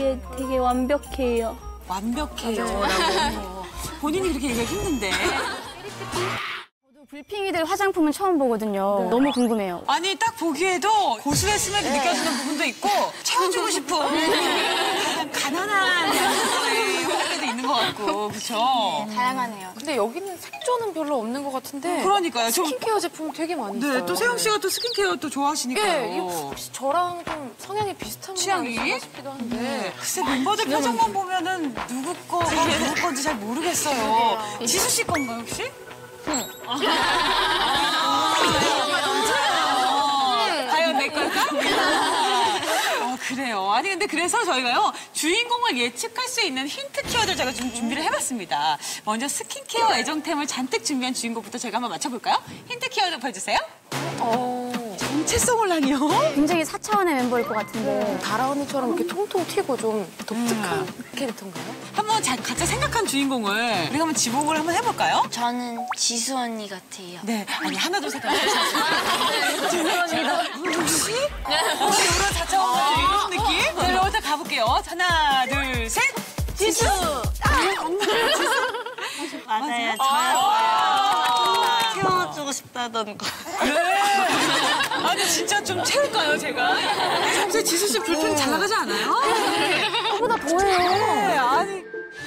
이게 되게 완벽해요. 완벽해요 라고 본인이 그렇게 얘기하기 힘든데 불핑이들 화장품은 처음 보거든요. 너무 궁금해요. 아니 딱 보기에도 고수했으면 느껴지는 부분도 있고 채워주고 싶은 약간 가난한 같고 그렇죠? 다양하네요. 근데 여기는 색조는 별로 없는 것 같은데. 그러니까요. 좀- 스킨케어 제품 되게 많이 있어요. 네, 또 세영 씨가 또 스킨케어 또 좋아하시니까요. 예, 이거 혹시 저랑 좀 성향이 비슷한 거 취향이? 아닐까 싶기도 한데. 글쎄 멤버들 표정만 보면은 누구 거가 누구 건지 잘 모르겠어요. 지수 씨 건가요 혹시? 응. 과연 내 걸까? 어, 그래요. 아니 근데 그래서 저희가요 주인공을 예측할 수 있는 힌트 키워드를 제가 좀 준비를 해봤습니다. 먼저 스킨케어 애정템을 잔뜩 준비한 주인공부터 제가 한번 맞춰볼까요? 힌트 키워드 보여주세요. 정 체성을 하니요? 굉장히 4차원의 멤버일 것 같은데. 다라 언니처럼 이렇게 통통 튀고 좀 독특한 캐릭터인가요? 한번 자, 각자 생각한 주인공을 우리가 한번 지목을 한번 해볼까요? 저는 지수 언니 같아요. 네, 아니 하나 둘셋 하나 죄송합니다. 혹시 혹시 이런 자차원가 이런 느낌? 네, 일단 가볼게요. 하나, 둘, 셋. 지수. 맞아요. 아, 채워주고 싶다던 거. 네. 아니 진짜 좀 채울까요, 제가? 평소에 지수 씨 불평 잘 나가지 않아요? 저보다 더해요.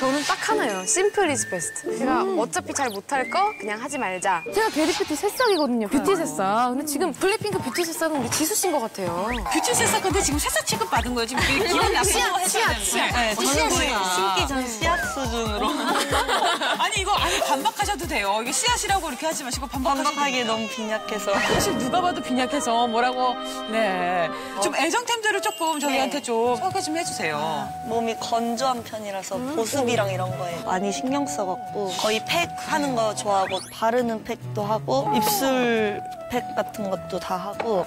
네. 저는 딱 하나예요. simple is best. 제가 어차피 잘 못할 거 그냥 하지 말자. 제가 베리피티 새싹이거든요. 뷰티 새싹. 근데 지금 BLACKPINK beauty 새싹은 우리 지수 씨인 것 같아요. 뷰티 세사 근데 지금 새싹 취급 받은 거예요. 지금 기분 거 했어야 되는데. 네, 저는 거의. 심기 전 씨앗 수준으로. 아니 이거 아니 반박하셔도 돼요. 이게 씨앗이라고 이렇게 하지 마시고 반박하셔도 반박하기에 너무 빈약해서. 사실 누가 봐도 빈약해서 뭐라고 네. 좀 애정템들을 조금 저희한테 좀 소개 좀 해주세요. 몸이 건조한 편이라서 보습이 랑 이런 거에 많이 신경 써갖고 거의 팩 하는 거 좋아하고 바르는 팩도 하고 입술 팩 같은 것도 다 하고.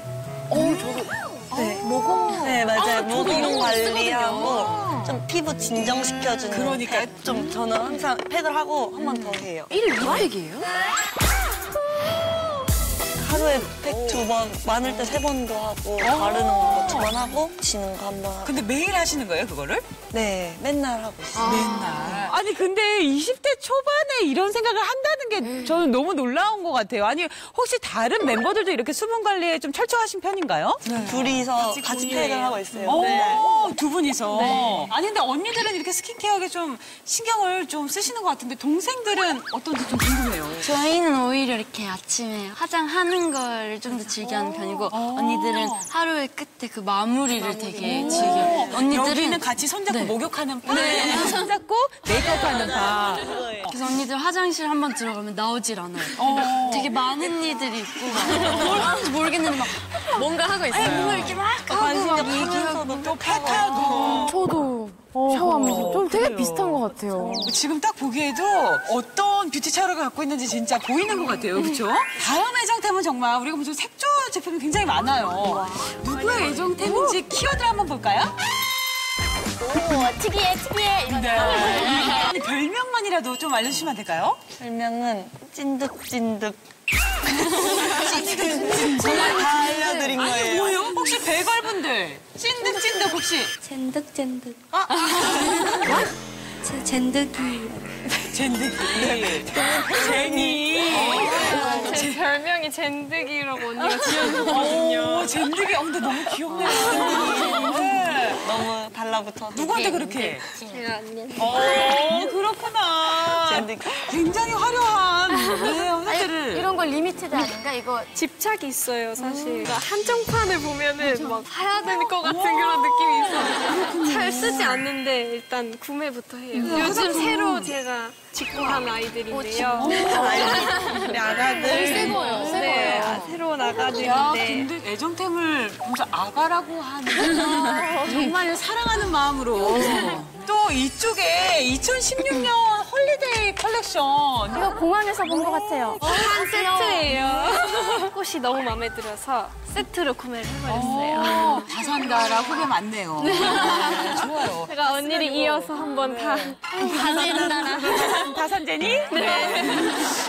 어, 저도. 네. 모공. 네, 맞아요. 이런 모공 거 관리하고 좀 피부 진정시켜주는 그러니까. 팩. 좀 저는 항상 팩을 하고 한 번더 해요. 1일 2팩이에요? 하루에 팩 두 번, 많을 때 세 번도 하고 바르는 거 두 번 하고 지는 거 한 번 하고. 근데 매일 하시는 거예요 그거를? 네, 맨날 하고 있어요. 맨날. 아니 근데 20대 초반에 이런 생각을 한다는 게 저는 너무 놀라운 것 같아요. 아니 혹시 다른 멤버들도 이렇게 수분 관리에 좀 철저하신 편인가요? 둘이서 같이 팩을 하고 있어요. 오, 맨날. 두 분이서. 아니 근데 언니들은 이렇게 스킨케어에 좀 신경을 좀 쓰시는 것 같은데 동생들은 어떤지 좀 궁금해요. 저희는 오히려 이렇게 아침에 화장하는 걸 좀 더 즐겨하는 편이고 언니들은 하루의 끝에 그 마무리를 되게 즐겨요. 언니들은 여기는 같이 손잡고 네. 목욕하는 파, 손잡고 메이크업하는 파. 그래서 언니들 화장실 한 번 들어가면 나오질 않아요. 되게 많은 이들이 있고 막 뭘 하는지 모르겠는데 막 뭔가 하고 있어요. 뭔가 이렇게 막 하고 관심력 막 얘기하고 또 팩하고. 저도 샤워하면서 좀 되게 비슷한 것 같아요. 지금 딱 보기에도 어떤 뷰티 차로가 갖고 있는지 진짜 보이는 것 같아요. 그렇죠? 다음 애정템은 정말 우리가 무슨 색조 제품이 굉장히 많아요. 누구의 애정템인지 키워드를 한번 볼까요? 오, 특이해, 특이해. 이런 네. 아니, 별명만이라도 좀 알려주시면 안 될까요? 별명은 찐득찐득. 다 알려드린 거예요. 뭐요? 혹시 배걸분들 찐득찐득 혹시? 젠득젠득. 제 젠득이. 젠득이. 제니 제 별명이 젠득이라고 언니가 오 젠득이? 어, 근데 너무 귀엽네요. 네. 너무 달라붙어서. 누구한테 그렇게? 제가 언니 어 그렇구나 굉장히 화려한 네 화장들을 이런 걸 limited 아닌가? 이거 집착이 있어요 사실. 그러니까 한정판을 보면은 막 사야 될 것 같은 그런 느낌이 있어요. 잘 쓰지 않는데 일단 구매부터 해요. 요즘 새로 제가 직구한 아이들인데요. 우리 아가들. 네, 아, 새로 야, 나가지는데. 근데 애정템을 먼저 아가라고 하는 정말 사랑하는 마음으로. 또 이쪽에 2016년 holiday 컬렉션 이거 공항에서 본 것 같아요. 한 세트예요 꽃이 너무 마음에 들어서 세트로 구매를 해버렸어요 어, 다 산다라 후배 많네요. 네, 좋아요. 제가 언니를 이어서 한번 다 다산제니? 네.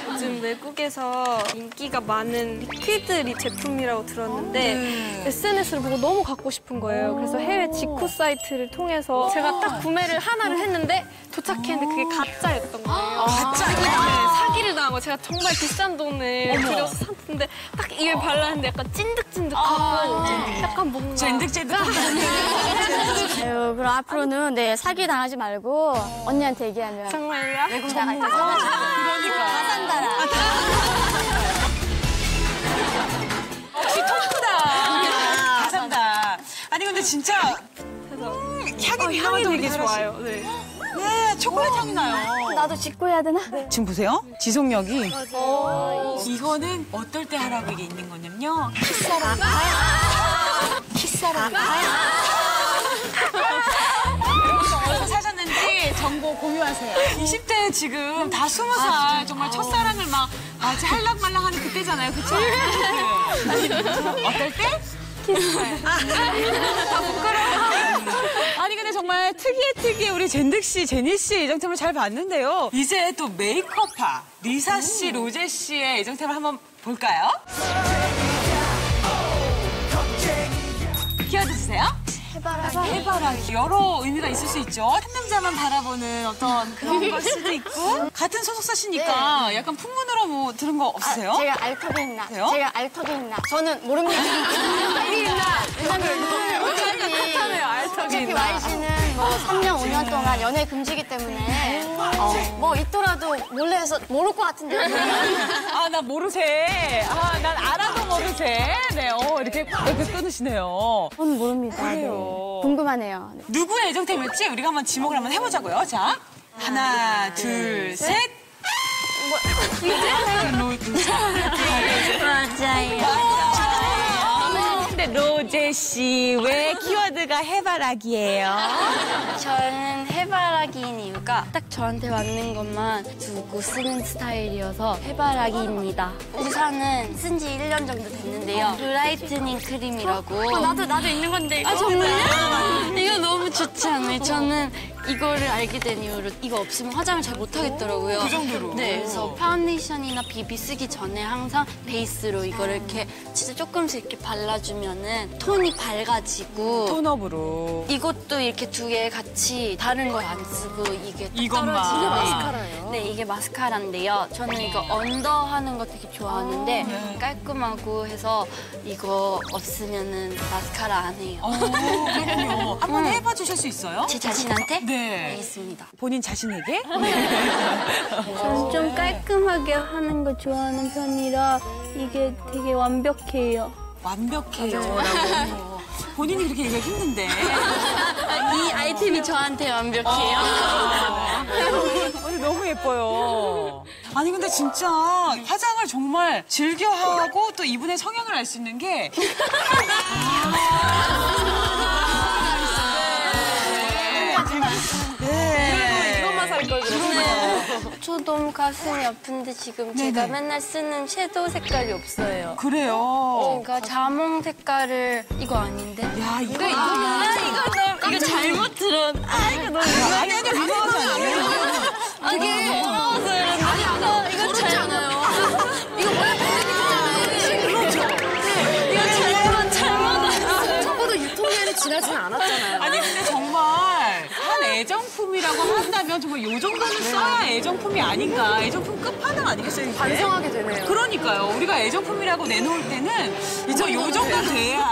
요즘 외국에서 인기가 많은 liquid 제품이라고 들었는데 SNS를 보고 너무 갖고 싶은 거예요. 그래서 해외 직구 사이트를 통해서 제가 딱 구매를 하나를 했는데 도착했는데 그게 가짜였던 거예요. 가짜? 네, 사기를 당한 거 제가 정말 비싼 돈을 들여서 샀는데 딱 이걸 발랐는데 약간 찐득찐득하고 약간 뭔가 젠득젠득. 아유, 그럼 앞으로는 네 사기 당하지 말고 언니한테 얘기하면 정말요? 외국 사다 그러니까. 다 산다라. 역시 통크다. 다 산다. 아니 근데 진짜 음, 향이 향이 되게 좋아요. 네. 네, 초콜릿 향이 나요. 나도 직구 해야 되나? 지금 보세요. 지속력이. 이거는 어떨 때 하라고 이게 있는 거냐면요. 키스하라고. 키스하라고. 여기서 어디서 사셨는지 정보 공유하세요. 20대 지금 다 20살 정말 첫사랑을 막 아주 할랑말랑 하는 그때잖아요. 그쵸? 어떨 때? 아니 근데 정말 특이해 특이해 우리 젠득 씨, 제니 씨 애정템을 잘 봤는데요. 이제 또 메이크업파 리사 씨, 로제 씨의 애정템을 한번 볼까요? 키워드 주세요. 해바라기. 해바라기. 여러 의미가 있을 수 있죠. 한 남자만 바라보는 어떤 그런 걸 수도 있고. 같은 소속사시니까 약간 풍문으로 뭐 들은 거 없으세요? 제가 알턱이 있나? 제가 알턱이 있나? 저는 모릅니다. 알턱이 있나? 왜냐면 어차피 어차피 YG는 뭐 3년, 5년 동안 연애 금지기 때문에 어, 뭐 있더라도 몰래 해서 모를 것 같은데. 아, 나 모르세. 아, 난 알아도 모르세. 네, 어, 이렇게, 이렇게 끊으시네요. 저는 모릅니다. 그래요. 네. 궁금하네요. 네. 누구의 애정템이었지? 우리가 한번 지목을 한번 해보자고요. 자, 하나, 둘, 셋. 맞아요. 씨, 왜 키워드가 해바라기예요? 저는 해바라기인 이유가 딱 저한테 맞는 것만 두고 쓰는 스타일이어서 해바라기입니다. 우선은 쓴 지 1년 정도 됐는데요. brightening 크림이라고. 나도 나도 있는 건데 이거. 아 정말요? 이거 너무 좋지 않아요? 저는 이거를 알게 된 이후로 이거 없으면 화장을 잘 못하겠더라고요. 그 정도로? 네, 그래서 파운데이션이나 비비 쓰기 전에 항상 베이스로 이거를 이렇게 진짜 조금씩 이렇게 발라주면은 톤이 밝아지고 tone-up으로. 이것도 이렇게 두 개 같이 다른 걸 안 쓰고 이게 딱 이것만. 떨어지는 이게 마스카라예요? 네, 이게 마스카라인데요. 저는 이거 under 하는 거 되게 좋아하는데 네. 깔끔하고 해서 이거 없으면은 마스카라 안 해요. 어, 그렇군요. 한번 해봐 주실 수 있어요? 제 자신한테? 네. 알겠습니다. 본인 자신에게? 저는 좀 깔끔하게 하는 걸 좋아하는 편이라 이게 되게 완벽해요. 완벽해요. 라고. 본인이 그렇게 얘기가 힘든데. 이 아이템이 저한테 완벽해요. 아니, 예뻐요. 아니, 근데 진짜 화장을 정말 즐겨하고 또 이분의 성향을 알 수 있는 게. 네. 저 너무 가슴이 아픈데 지금 제가 맨날 쓰는 섀도우 색깔이 없어요. 그래요. 제가 자몽 색깔을 이거 아닌데? 야, 이거. 아 이거 너무 이거 잘못 들었. 아 이거 너무 아니, 아니, 민망하지 않아요? 이게 부러워 서 이런데. 아니 아니 이거 그렇지 않아요. 이거 뭐야? 이거 잘못 잘못. 처음부터 유통기한이 지나지는 않았잖아요. 아니 애정품이라고 한다면 정말 요 정도는 써야 애정품이 아닌가 애정품 끝판왕 아니겠어요? 이게? 반성하게 되네요. 그러니까요. 우리가 애정품이라고 내놓을 때는 이제 요 정도 돼야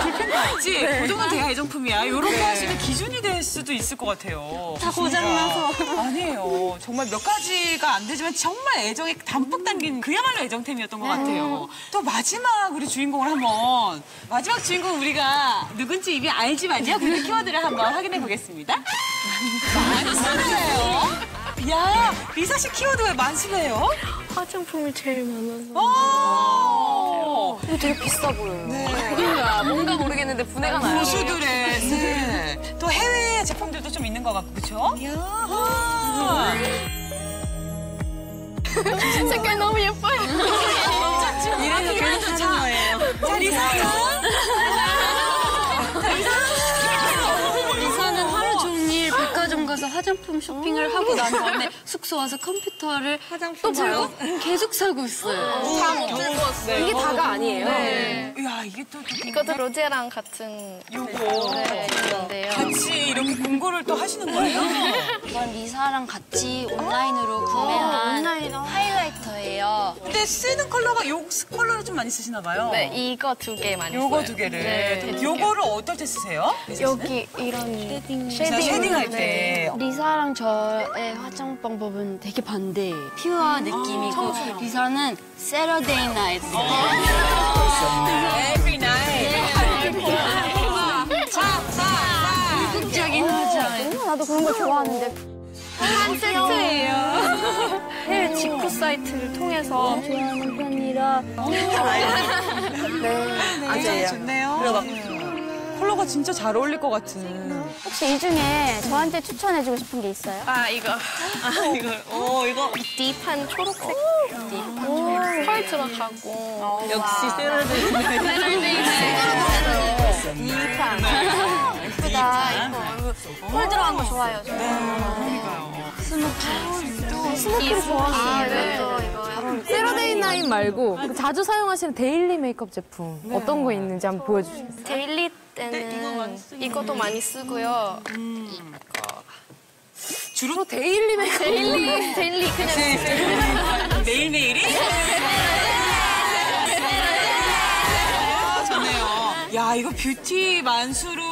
불편도 없지. 그 정도 돼야 애정품이야. 할수 있는 기준이 될 수도 있을 것 같아요. 다 고장나서. 아니에요. 정말 몇 가지가 안 되지만 정말 애정이 담뿍 담긴 그야말로 애정템이었던 것 같아요. 또 마지막 우리 주인공을 한번 마지막 주인공 우리가 누군지 이미 알지만요. 그 키워드를 한번 확인해 보겠습니다. 만수래요. 야, 리사 씨 키워드 왜 만수래요? 화장품이 제일 많아서. 오! 이거 되게 비싸 보여요. 네. 그러니까 뭔가 모르겠는데 분해가 나요. 고수들의 네. 또 해외 제품들도 좀 있는 것 같고 그렇죠? 이야. 색깔 너무 예뻐요. 이래서 그래서 자, 자 리사가 리사는 가서 화장품 쇼핑을 하고 난 다음에 숙소 와서 컴퓨터를 또 보고 계속 사고 있어요. 이게 다가 아니에요. 야 이게 또 또- 이것도 로제랑 같은 요거 네, 있는데요. 같이 이렇게 공고를 또 하시는 거예요? 이건 리사랑 같이 온라인으로 구매한 온라인으로? 하이라이 터예요. 근데 쓰는 컬러가 요 컬러를 좀 많이 쓰시나 봐요. 네, 이거 두 개 많이 요거 써요. 두 개를. 네, 요거를 어떨 때 쓰세요? 여기 이런 shading. shading, shading할 네. 때. 리사랑 저의 화장 방법은 되게 반대예요. pure 느낌이고 리사는 Saturday night. Every night. 적인 화장. 나도 그런 거 좋아하는데. 한 세트예요. 해외 직구 사이트를 통해서. 좋아하는 편이라. 네, 좋네요. 그리고 막 컬러가 진짜 잘 어울릴 것 같은. 혹시 이 중에 저한테 추천해주고 싶은 게 있어요? 아 이거. 이걸 어 이거. 딥한 초록색. 딥한 초록색. 펄 들어가고. 역시 세라데이 예쁘다. 이거 펄 들어간 거 좋아요. 저. smoky를 좋아하시는데 또 이거 Saturday night 말고 자주 사용하시는 daily 메이크업 제품 어떤 거 있는지 한번 보여주시겠어요? daily 때는 이것도 많이 쓰고요. 주로 daily 메이크업 daily daily 그냥 매일매일이? 아, 좋네요. 야, 이거 뷰티 만수로